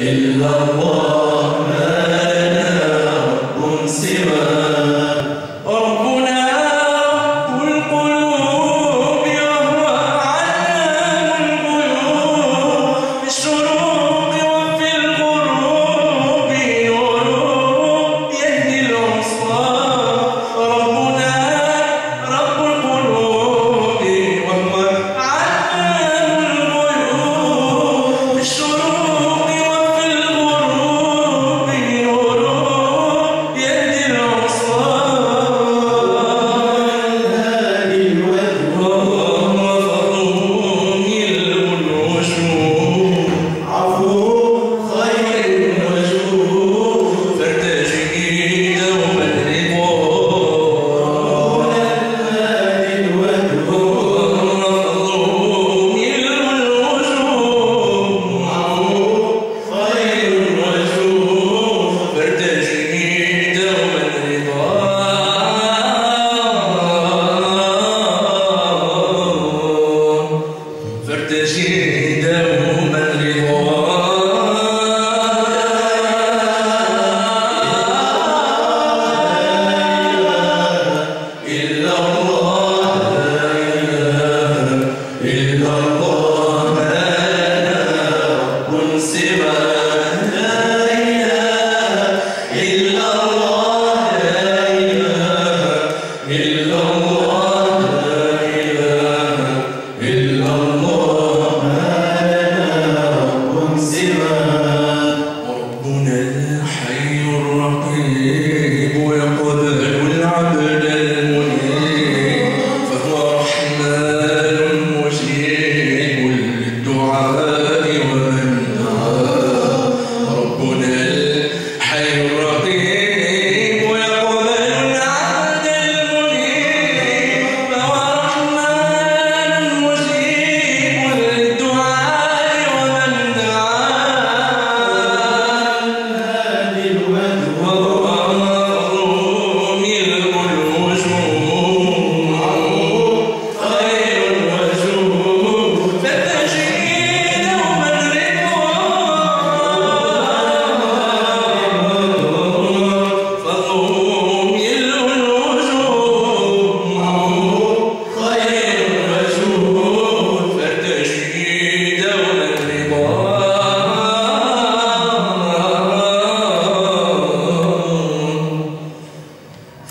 إلا الله.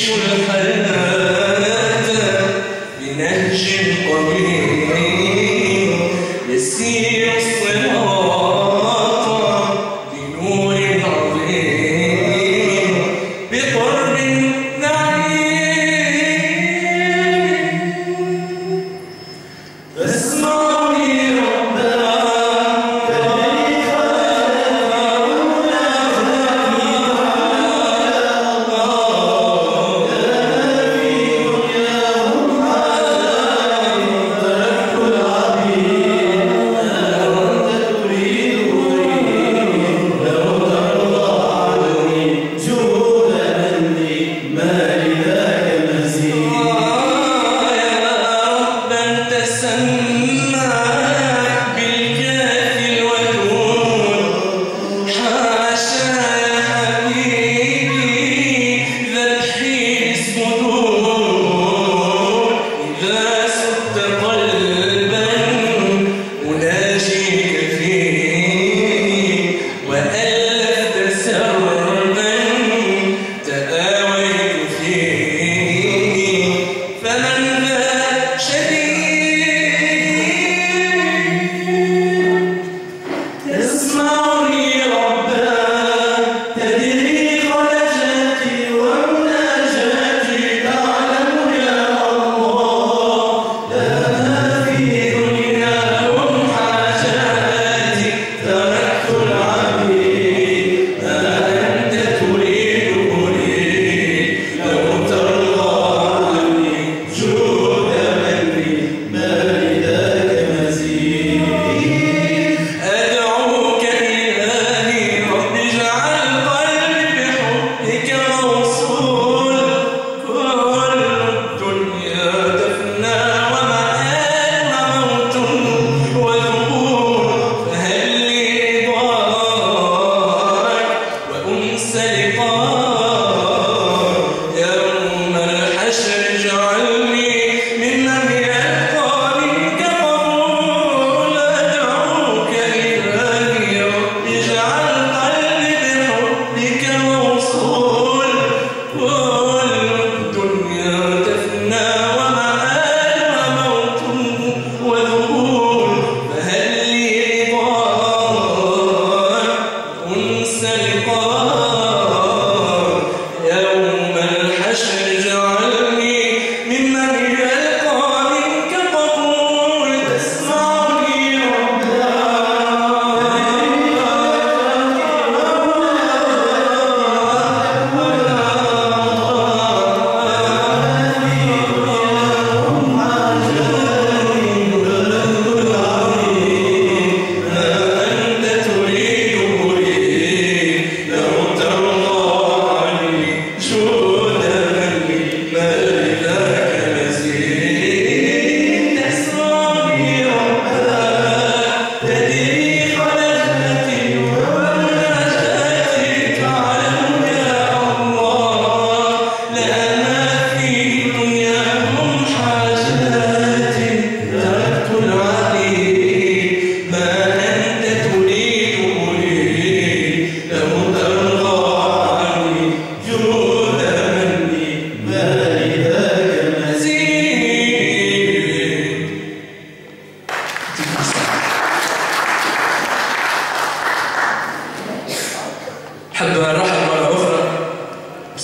Schule lesson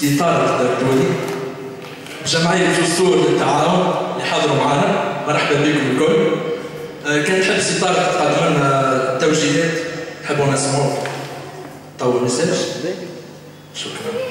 سيطرة الدردولي جمعية جسور للتعاون اللي حضروا معنا مرحبا بكم الكل. آه، كان تحب سيطرة تقدم آه، لنا توجيهات تحبوا نسمعوا تو مساج شكرا.